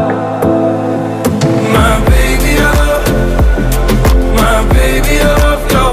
Oh.